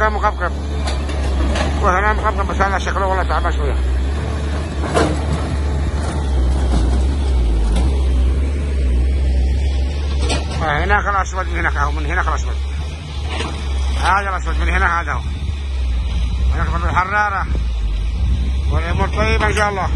كان مقفقف وهنا مقفقف بس هذا شكله والله تعبان شوية. آه، هنا الاسود من هناك من هناك الاسود هذا الاسود من هنا هذا هو. هناك الحرارة. والأمور طيبة إن شاء الله.